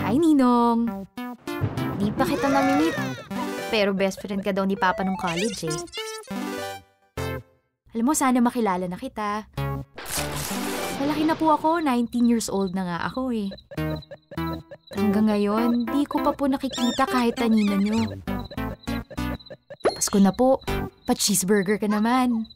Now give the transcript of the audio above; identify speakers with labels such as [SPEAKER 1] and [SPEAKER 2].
[SPEAKER 1] Hi, Ninong. Di pa kita namimit. Pero best friend ka daw ni Papa nung college eh. Alam mo, sana makilala na kita. Malaki na po ako, 19 years old na nga ako eh. Hanggang ngayon, di ko pa po nakikita kahit tanina nyo. Pasko na po, pa-cheeseburger ka naman.